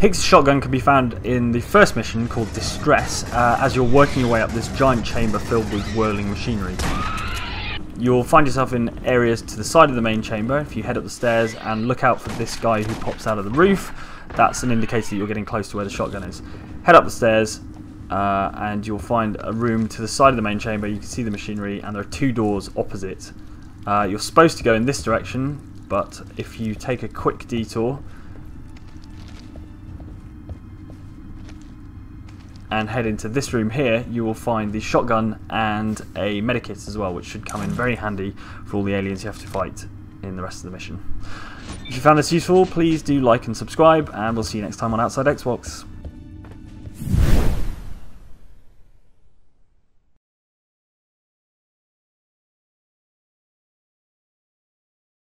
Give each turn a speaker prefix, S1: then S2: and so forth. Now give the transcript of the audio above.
S1: Hicks' shotgun can be found in the first mission called Distress uh, as you're working your way up this giant chamber filled with whirling machinery. You'll find yourself in areas to the side of the main chamber. If you head up the stairs and look out for this guy who pops out of the roof, that's an indicator that you're getting close to where the shotgun is. Head up the stairs uh, and you'll find a room to the side of the main chamber. You can see the machinery and there are two doors opposite. Uh, you're supposed to go in this direction, but if you take a quick detour and head into this room here, you will find the shotgun and a medikit as well, which should come in very handy for all the aliens you have to fight in the rest of the mission. If you found this useful, please do like and subscribe, and we'll see you next time on Outside Xbox.